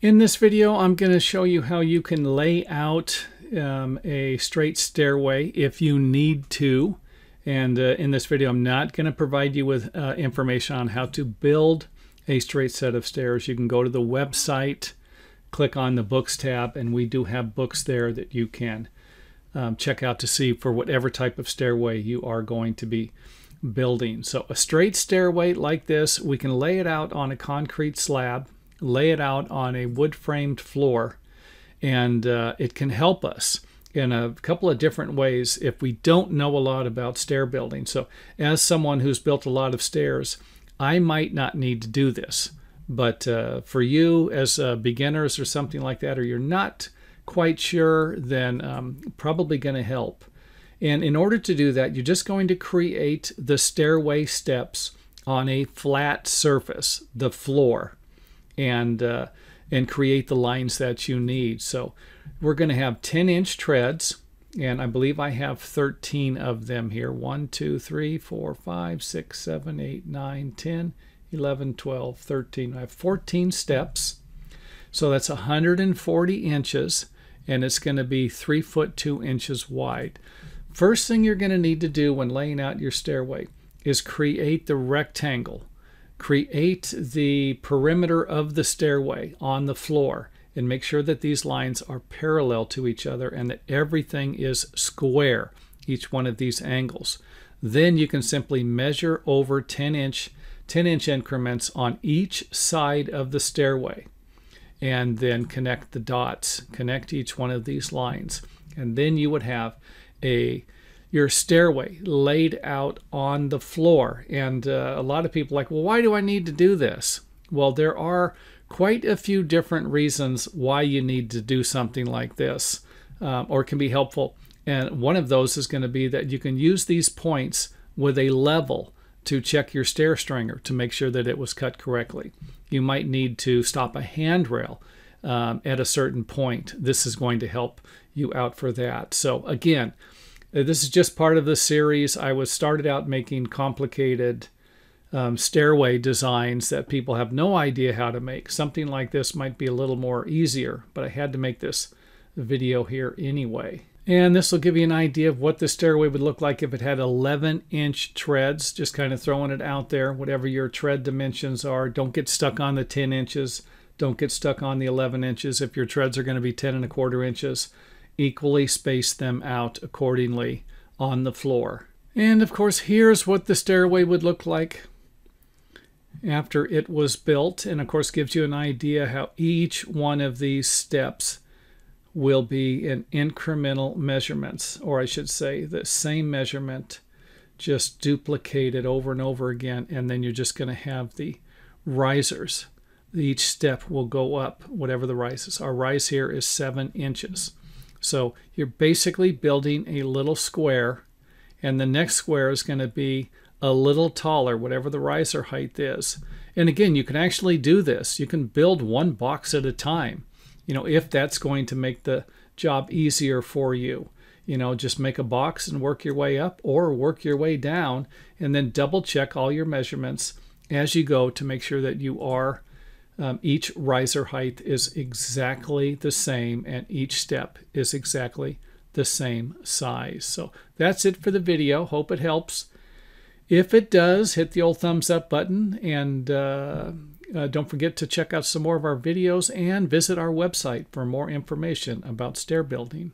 In this video, I'm going to show you how you can lay out um, a straight stairway if you need to. And uh, in this video, I'm not going to provide you with uh, information on how to build a straight set of stairs. You can go to the website, click on the books tab, and we do have books there that you can um, check out to see for whatever type of stairway you are going to be building. So a straight stairway like this, we can lay it out on a concrete slab lay it out on a wood framed floor, and uh, it can help us in a couple of different ways if we don't know a lot about stair building. So, as someone who's built a lot of stairs, I might not need to do this. But uh, for you as uh, beginners or something like that, or you're not quite sure, then um, probably going to help. And in order to do that, you're just going to create the stairway steps on a flat surface, the floor and uh, and create the lines that you need. So we're going to have 10 inch treads and I believe I have 13 of them here. 1, 2, 3, 4, 5, 6, 7, 8, 9, 10, 11, 12, 13. I have 14 steps. So that's 140 inches and it's going to be 3 foot 2 inches wide. First thing you're going to need to do when laying out your stairway is create the rectangle create the perimeter of the stairway on the floor and make sure that these lines are parallel to each other and that everything is square, each one of these angles. Then you can simply measure over 10 inch 10 inch increments on each side of the stairway and then connect the dots, connect each one of these lines. And then you would have a your stairway laid out on the floor. And uh, a lot of people like, well, why do I need to do this? Well, there are quite a few different reasons why you need to do something like this um, or can be helpful. And one of those is going to be that you can use these points with a level to check your stair stringer to make sure that it was cut correctly. You might need to stop a handrail um, at a certain point. This is going to help you out for that. So again, this is just part of the series. I was started out making complicated um, stairway designs that people have no idea how to make. Something like this might be a little more easier, but I had to make this video here anyway. And this will give you an idea of what the stairway would look like if it had 11 inch treads, just kind of throwing it out there, whatever your tread dimensions are. Don't get stuck on the 10 inches. Don't get stuck on the 11 inches if your treads are going to be 10 and a quarter inches equally space them out accordingly on the floor. And of course, here's what the stairway would look like after it was built. And of course, gives you an idea how each one of these steps will be in incremental measurements, or I should say, the same measurement just duplicated over and over again. And then you're just going to have the risers. Each step will go up, whatever the rise is. Our rise here is seven inches. So you're basically building a little square, and the next square is going to be a little taller, whatever the riser height is. And again, you can actually do this. You can build one box at a time, you know, if that's going to make the job easier for you. You know, just make a box and work your way up or work your way down and then double check all your measurements as you go to make sure that you are um, each riser height is exactly the same and each step is exactly the same size. So that's it for the video. Hope it helps. If it does, hit the old thumbs up button and uh, uh, don't forget to check out some more of our videos and visit our website for more information about stair building.